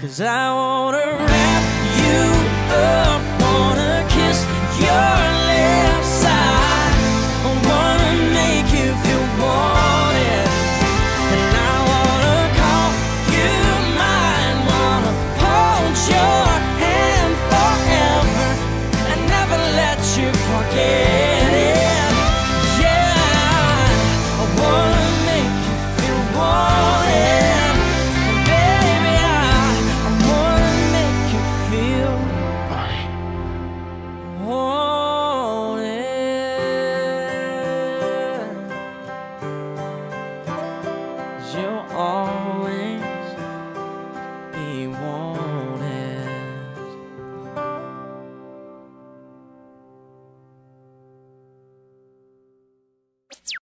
Cause I wanna wrap you up, wanna kiss your left I wanna make you feel wanted, and I wanna call you mine, wanna hold your hand forever, and never let you forget.